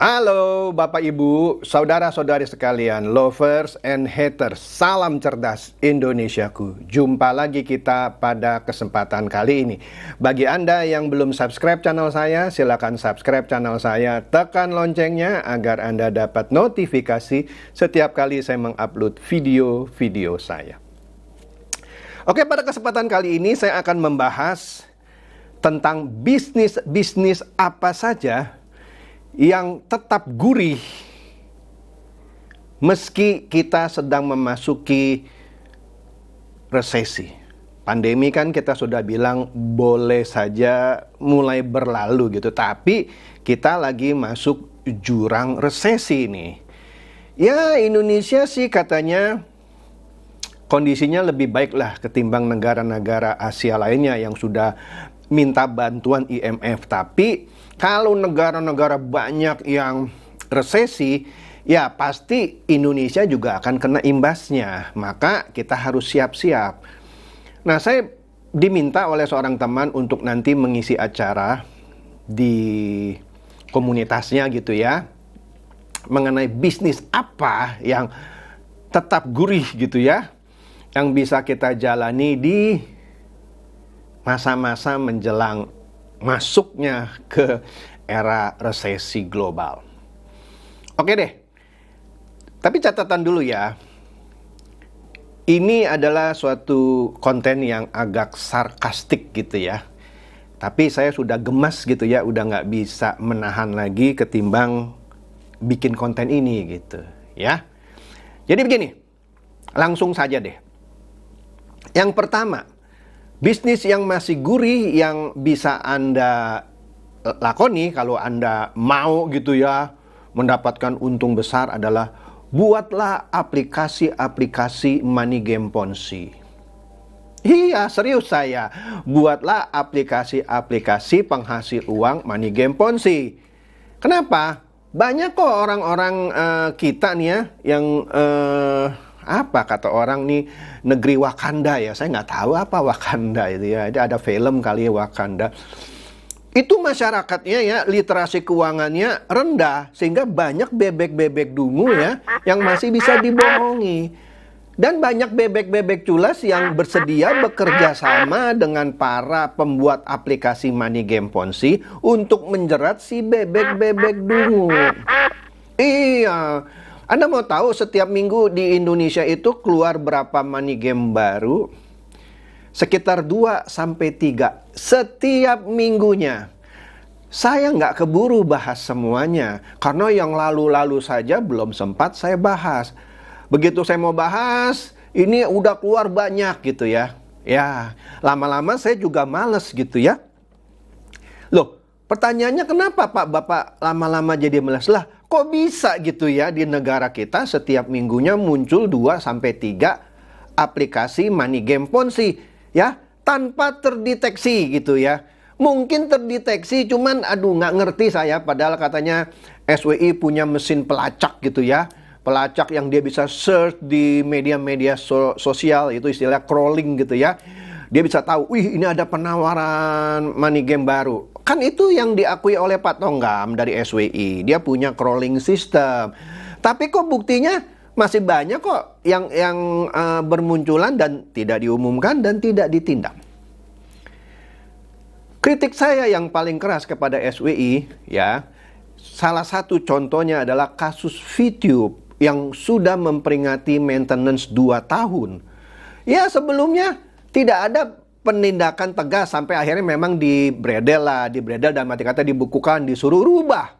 Halo Bapak Ibu, saudara-saudari sekalian, lovers and haters, salam cerdas Indonesiaku. Jumpa lagi kita pada kesempatan kali ini. Bagi Anda yang belum subscribe channel saya, silakan subscribe channel saya, tekan loncengnya agar Anda dapat notifikasi setiap kali saya mengupload video-video saya. Oke, pada kesempatan kali ini saya akan membahas tentang bisnis-bisnis apa saja yang tetap gurih meski kita sedang memasuki resesi. Pandemi kan kita sudah bilang boleh saja mulai berlalu gitu, tapi kita lagi masuk jurang resesi nih. Ya Indonesia sih katanya kondisinya lebih baik lah ketimbang negara-negara Asia lainnya yang sudah minta bantuan IMF. Tapi kalau negara-negara banyak yang resesi, ya pasti Indonesia juga akan kena imbasnya. Maka kita harus siap-siap. Nah, saya diminta oleh seorang teman untuk nanti mengisi acara di komunitasnya gitu ya. Mengenai bisnis apa yang tetap gurih gitu ya. Yang bisa kita jalani di masa-masa menjelang masuknya ke era resesi global. Oke deh. Tapi catatan dulu ya. Ini adalah suatu konten yang agak sarkastik gitu ya. Tapi saya sudah gemas gitu ya, udah nggak bisa menahan lagi ketimbang bikin konten ini gitu ya. Jadi begini, langsung saja deh. Yang pertama, Bisnis yang masih gurih yang bisa Anda eh, lakoni kalau Anda mau gitu ya mendapatkan untung besar adalah buatlah aplikasi-aplikasi money game Ponzi. Iya, serius saya. Buatlah aplikasi-aplikasi penghasil uang money game Ponzi. Kenapa? Banyak kok orang-orang uh, kita nih ya yang uh, apa kata orang nih negeri Wakanda ya? Saya nggak tahu apa Wakanda itu ya. Ada film kali ya Wakanda. Itu masyarakatnya ya literasi keuangannya rendah sehingga banyak bebek-bebek dungu ya yang masih bisa dibohongi. Dan banyak bebek-bebek culas yang bersedia bekerja sama dengan para pembuat aplikasi money game Ponzi untuk menjerat si bebek-bebek dungu. Iya, anda mau tahu setiap minggu di Indonesia itu keluar berapa money game baru? Sekitar 2 sampai 3 setiap minggunya. Saya nggak keburu bahas semuanya karena yang lalu-lalu saja belum sempat saya bahas. Begitu saya mau bahas, ini udah keluar banyak gitu ya. Ya, lama-lama saya juga males gitu ya. Loh, pertanyaannya kenapa Pak Bapak lama-lama jadi males? Lah, Kok bisa gitu ya di negara kita setiap minggunya muncul 2 sampai 3 aplikasi money game Ponzi ya tanpa terdeteksi gitu ya. Mungkin terdeteksi cuman aduh nggak ngerti saya padahal katanya SWI punya mesin pelacak gitu ya. Pelacak yang dia bisa search di media-media so sosial itu istilah crawling gitu ya. Dia bisa tahu, wih ini ada penawaran money game baru Kan itu yang diakui oleh Pak Tonggam dari SWI. Dia punya crawling system. Tapi kok buktinya masih banyak kok yang yang uh, bermunculan dan tidak diumumkan dan tidak ditindak. Kritik saya yang paling keras kepada SWI ya, salah satu contohnya adalah kasus VTube yang sudah memperingati maintenance 2 tahun. Ya sebelumnya tidak ada penindakan tegas sampai akhirnya memang di bredel lah, di bredel dan mati kata dibukukan, disuruh rubah.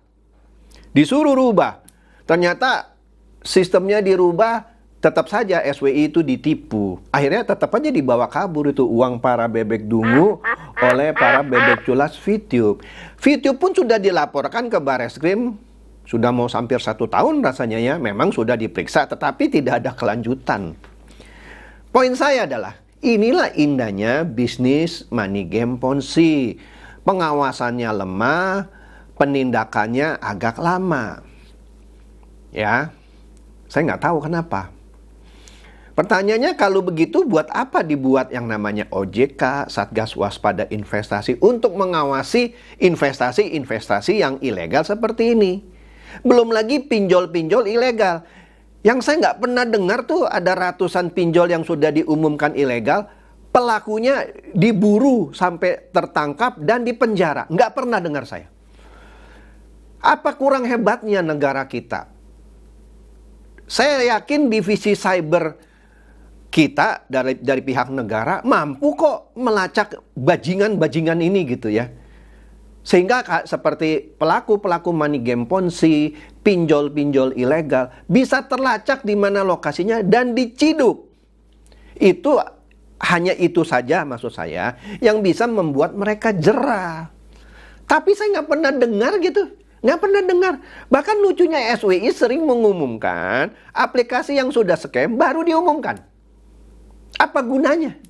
Disuruh rubah. Ternyata sistemnya dirubah, tetap saja SWI itu ditipu. Akhirnya tetap aja dibawa kabur itu uang para bebek dungu oleh para bebek culas VTube. VTube pun sudah dilaporkan ke Bareskrim, sudah mau hampir satu tahun rasanya ya, memang sudah diperiksa, tetapi tidak ada kelanjutan. Poin saya adalah, Inilah indahnya bisnis money game Ponzi. Pengawasannya lemah, penindakannya agak lama. Ya, saya nggak tahu kenapa. Pertanyaannya kalau begitu buat apa dibuat yang namanya OJK, Satgas Waspada Investasi untuk mengawasi investasi-investasi yang ilegal seperti ini? Belum lagi pinjol-pinjol ilegal. Yang saya nggak pernah dengar tuh ada ratusan pinjol yang sudah diumumkan ilegal, pelakunya diburu sampai tertangkap dan dipenjara. Nggak pernah dengar saya. Apa kurang hebatnya negara kita? Saya yakin divisi cyber kita dari dari pihak negara mampu kok melacak bajingan-bajingan ini gitu ya. Sehingga seperti pelaku-pelaku money game ponzi, pinjol-pinjol ilegal bisa terlacak di mana lokasinya dan diciduk. Itu hanya itu saja maksud saya yang bisa membuat mereka jerah. Tapi saya nggak pernah dengar gitu. Nggak pernah dengar. Bahkan lucunya SWI sering mengumumkan aplikasi yang sudah scam baru diumumkan. Apa gunanya?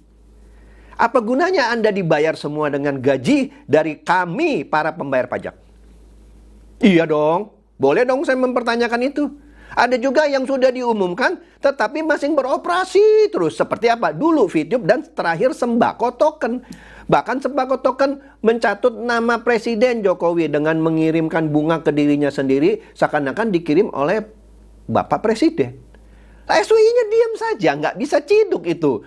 Apa gunanya Anda dibayar semua dengan gaji dari kami para pembayar pajak? Iya dong, boleh dong saya mempertanyakan itu. Ada juga yang sudah diumumkan tetapi masih beroperasi terus. Seperti apa? Dulu Fitup dan terakhir sembako token. Bahkan sembako token mencatut nama Presiden Jokowi dengan mengirimkan bunga ke dirinya sendiri seakan-akan dikirim oleh Bapak Presiden. SWI-nya diam saja, nggak bisa ciduk itu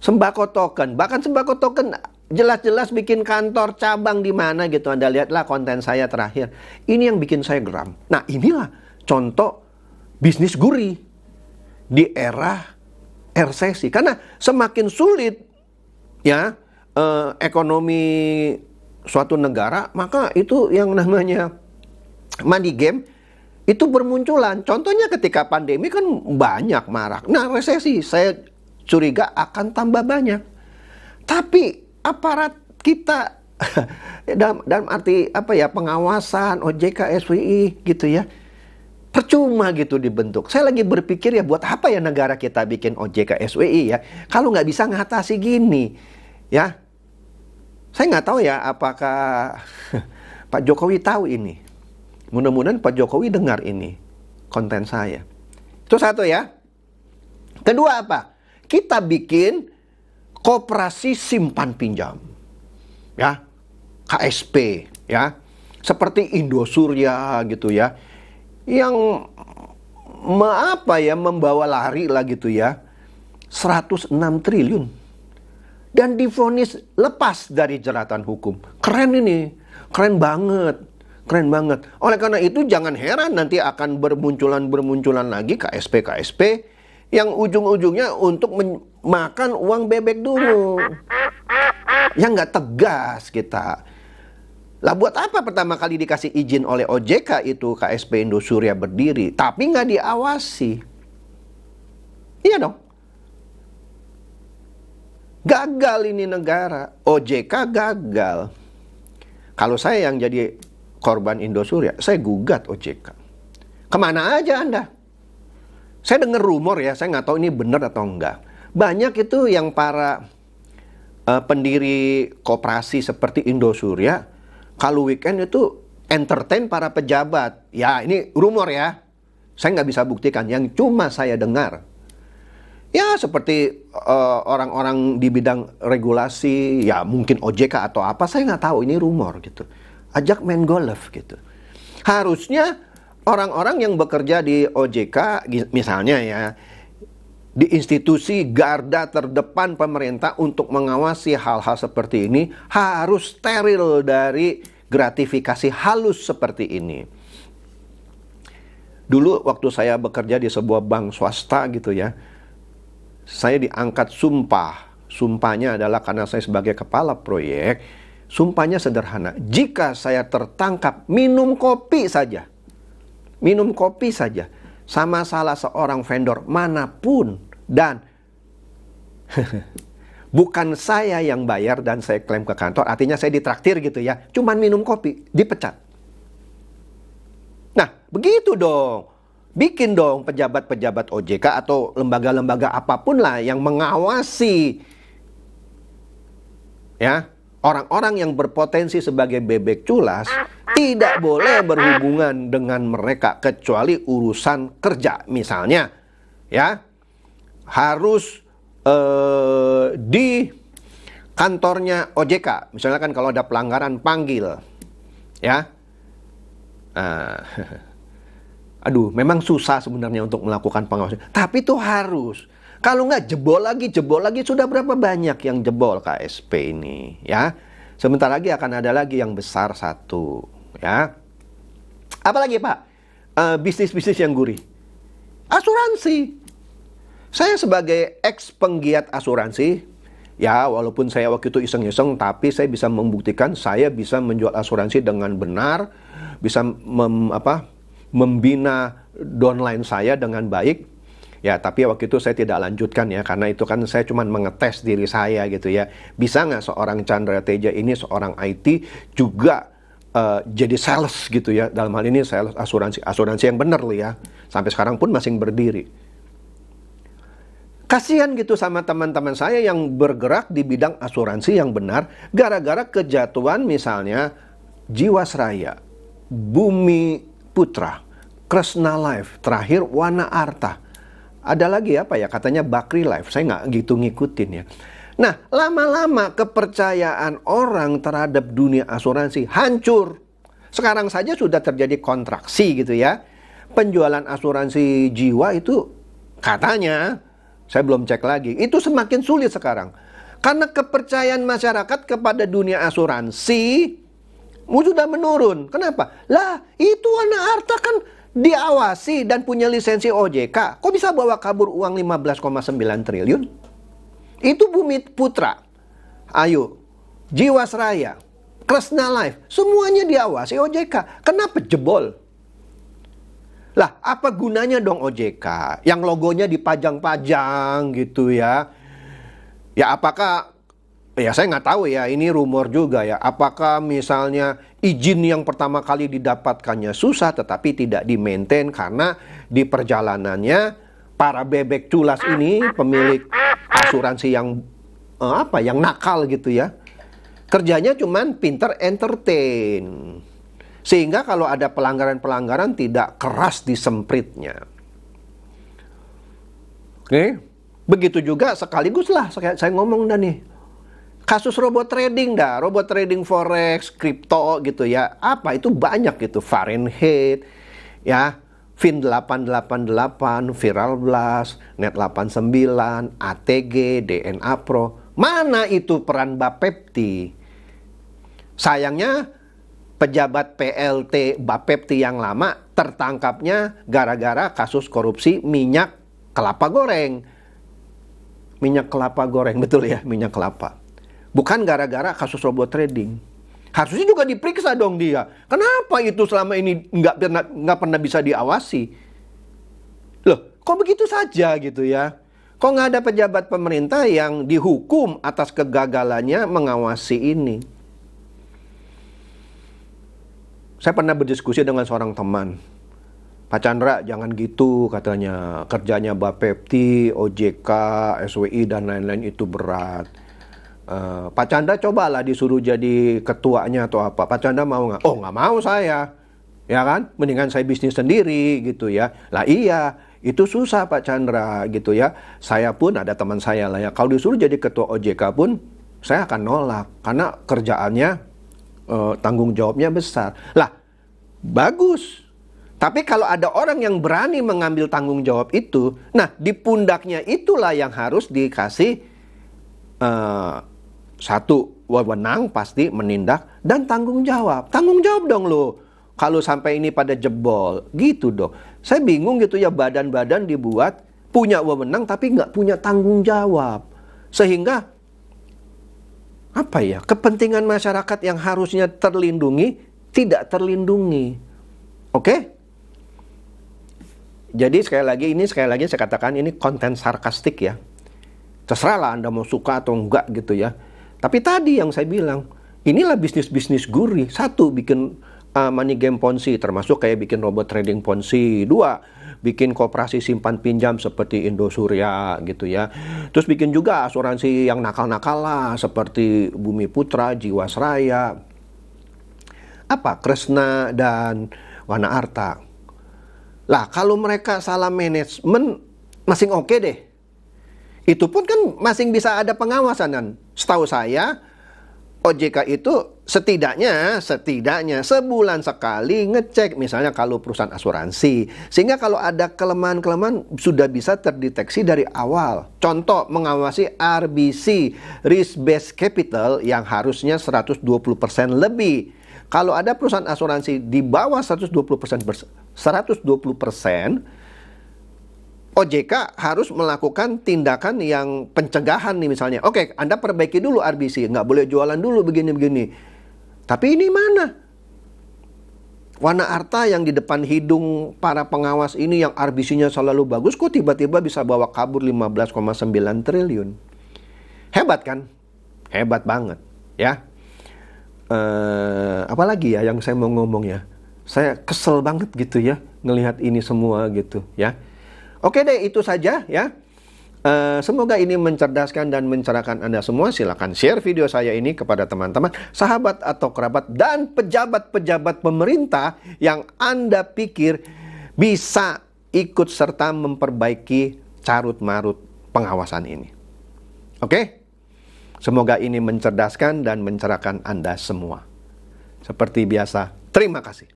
sembako token. Bahkan sembako token jelas-jelas bikin kantor cabang di mana gitu. Anda lihatlah konten saya terakhir. Ini yang bikin saya geram. Nah inilah contoh bisnis gurih di era resesi. Karena semakin sulit ya eh, ekonomi suatu negara, maka itu yang namanya money game itu bermunculan. Contohnya ketika pandemi kan banyak marak. Nah resesi saya curiga akan tambah banyak. Tapi aparat kita dalam, dalam arti apa ya pengawasan OJK SWI gitu ya percuma gitu dibentuk. Saya lagi berpikir ya buat apa ya negara kita bikin OJK SWI ya kalau nggak bisa ngatasi gini ya. Saya nggak tahu ya apakah Pak Jokowi tahu ini. Mudah-mudahan Pak Jokowi dengar ini konten saya. Itu satu ya. Kedua apa? Kita bikin koperasi simpan pinjam. Ya. KSP ya. Seperti Indosurya gitu ya. Yang apa ya membawa lari lah gitu ya. 106 triliun. Dan difonis lepas dari jeratan hukum. Keren ini. Keren banget. Keren banget. Oleh karena itu jangan heran nanti akan bermunculan-bermunculan lagi KSP-KSP yang ujung-ujungnya untuk makan uang bebek dulu. Yang nggak tegas kita. Lah buat apa pertama kali dikasih izin oleh OJK itu KSP Indosuria berdiri, tapi nggak diawasi? Iya dong. Gagal ini negara. OJK gagal. Kalau saya yang jadi korban Indosuria, saya gugat OJK. Ke mana aja Anda? Saya dengar rumor ya, saya nggak tahu ini benar atau enggak. Banyak itu yang para uh, pendiri koperasi seperti Indosuria, kalau weekend itu entertain para pejabat. Ya ini rumor ya, saya nggak bisa buktikan. Yang cuma saya dengar, ya seperti eh, orang-orang uh, di bidang regulasi, ya mungkin OJK atau apa, saya nggak tahu. Ini rumor gitu. Ajak main golf gitu. Harusnya orang-orang yang bekerja di OJK misalnya ya di institusi garda terdepan pemerintah untuk mengawasi hal-hal seperti ini harus steril dari gratifikasi halus seperti ini. Dulu waktu saya bekerja di sebuah bank swasta gitu ya, saya diangkat sumpah. Sumpahnya adalah karena saya sebagai kepala proyek, sumpahnya sederhana. Jika saya tertangkap minum kopi saja, minum kopi saja. Sama salah seorang vendor mana pun. Dan bukan saya yang bayar dan saya klaim ke kantor, artinya saya ditraktir gitu ya, cuman minum kopi, dipecat. Nah, begitu dong. Bikin dong pejabat-pejabat OJK atau lembaga-lembaga apa pun lah yang mengawasi ya orang-orang yang berpotensi sebagai bebek culas tidak boleh berhubungan dengan mereka kecuali urusan kerja misalnya ya harus uh, di kantornya OJK misalnya kan kalau ada pelanggaran panggil ya uh, Aduh, memang susah sebenarnya untuk melakukan pengawasan. Tapi itu harus. Kalau nggak jebol lagi, jebol lagi. Sudah berapa banyak yang jebol KSP ini, ya? Sebentar lagi akan ada lagi yang besar satu, ya. Apalagi Pak? Uh, bisnis-bisnis yang gurih. Asuransi. Saya sebagai ex penggiat asuransi, ya walaupun saya waktu itu iseng-iseng, tapi saya bisa membuktikan saya bisa menjual asuransi dengan benar, bisa mem, apa, membina downline saya dengan baik. Ya, tapi waktu itu saya tidak lanjutkan ya, karena itu kan saya cuma mengetes diri saya gitu ya. Bisa nggak seorang Chandra Teja ini seorang IT juga uh, jadi sales gitu ya. Dalam hal ini sales asuransi, asuransi yang benar loh ya. Sampai sekarang pun masih berdiri. Kasihan gitu sama teman-teman saya yang bergerak di bidang asuransi yang benar, gara-gara kejatuhan misalnya Jiwasraya, Bumi Putra, Kresna Life, terakhir Wana Arta. Ada lagi apa ya katanya Bakri Life, saya nggak gitu ngikutin ya. Nah lama-lama kepercayaan orang terhadap dunia asuransi hancur. Sekarang saja sudah terjadi kontraksi gitu ya. Penjualan asuransi jiwa itu katanya, saya belum cek lagi, itu semakin sulit sekarang. Karena kepercayaan masyarakat kepada dunia asuransi sudah menurun. Kenapa? Lah, itu anak harta kan diawasi dan punya lisensi OJK. Kok bisa bawa kabur uang 15,9 triliun? Itu Bumi Putra. Ayo, Jiwasraya, Kresna Life, semuanya diawasi OJK. Kenapa jebol? Lah, apa gunanya dong OJK? Yang logonya dipajang-pajang gitu ya. Ya apakah ya saya nggak tahu ya ini rumor juga ya. Apakah misalnya izin yang pertama kali didapatkannya susah tetapi tidak di maintain karena di perjalanannya para bebek culas ini pemilik asuransi yang eh, apa yang nakal gitu ya kerjanya cuman pinter entertain. Sehingga kalau ada pelanggaran-pelanggaran tidak keras disempritnya oke. Begitu juga sekaligus lah saya, saya ngomong dah nih kasus robot trading dah, robot trading forex, kripto gitu ya. Apa itu banyak gitu, Fahrenheit, ya, Fin 888, Viral Blast, Net 89, ATG, DNA Pro. Mana itu peran Bapepti? Sayangnya pejabat PLT Bapepti yang lama tertangkapnya gara-gara kasus korupsi minyak kelapa goreng. Minyak kelapa goreng, betul ya, minyak kelapa. Bukan gara-gara kasus robot trading. Harusnya juga diperiksa dong dia. Kenapa itu selama ini nggak pernah nggak pernah bisa diawasi? Loh, kok begitu saja gitu ya? Kok nggak ada pejabat pemerintah yang dihukum atas kegagalannya mengawasi ini? Saya pernah berdiskusi dengan seorang teman. Pak Chandra jangan gitu katanya. Kerjanya Bapepti, OJK, SWI dan lain-lain itu berat Uh, Pak Chandra cobalah disuruh jadi ketuanya atau apa. Pak Chandra mau nggak? Oh nggak mau saya. Ya kan? Mendingan saya bisnis sendiri gitu ya. Lah iya, itu susah Pak Chandra gitu ya. Saya pun ada teman saya lah ya. Kalau disuruh jadi ketua OJK pun saya akan nolak. Karena kerjaannya uh, tanggung jawabnya besar. Lah, bagus. Tapi kalau ada orang yang berani mengambil tanggung jawab itu, nah di pundaknya itulah yang harus dikasih uh, satu, wewenang pasti menindak dan tanggung jawab. Tanggung jawab dong lo. Kalau sampai ini pada jebol, gitu dong. Saya bingung gitu ya badan-badan dibuat punya wewenang tapi nggak punya tanggung jawab. Sehingga apa ya kepentingan masyarakat yang harusnya terlindungi tidak terlindungi. Oke? Jadi sekali lagi ini sekali lagi saya katakan ini konten sarkastik ya. Terserah lah Anda mau suka atau enggak gitu ya tapi tadi yang saya bilang, inilah bisnis-bisnis gurih. Satu, bikin uh, money game ponzi, termasuk kayak bikin robot trading ponzi. Dua, bikin kooperasi simpan pinjam seperti Indosuria gitu ya. Terus bikin juga asuransi yang nakal-nakal lah seperti Bumi Putra, Jiwasraya, apa Kresna dan Wana Arta. Lah kalau mereka salah manajemen masing oke okay deh. Itu pun kan masing bisa ada pengawasan kan. Setahu saya OJK itu setidaknya setidaknya sebulan sekali ngecek misalnya kalau perusahaan asuransi sehingga kalau ada kelemahan-kelemahan sudah bisa terdeteksi dari awal. Contoh mengawasi RBC risk based capital yang harusnya 120% lebih. Kalau ada perusahaan asuransi di bawah 120% 120% OJK harus melakukan tindakan yang pencegahan nih misalnya. Oke, Anda perbaiki dulu RBC, nggak boleh jualan dulu begini-begini. Tapi ini mana? Warna arta yang di depan hidung para pengawas ini yang RBC-nya selalu bagus, kok tiba-tiba bisa bawa kabur 15,9 triliun? Hebat kan? Hebat banget, ya. Uh, apalagi ya yang saya mau ngomong ya? Saya kesel banget gitu ya ngelihat ini semua gitu ya Oke deh, itu saja ya. Uh, semoga ini mencerdaskan dan mencerahkan Anda semua. Silahkan share video saya ini kepada teman-teman, sahabat atau kerabat, dan pejabat-pejabat pemerintah yang Anda pikir bisa ikut serta memperbaiki carut-marut pengawasan ini. Oke? Semoga ini mencerdaskan dan mencerahkan Anda semua. Seperti biasa, terima kasih.